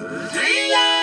Dreamland!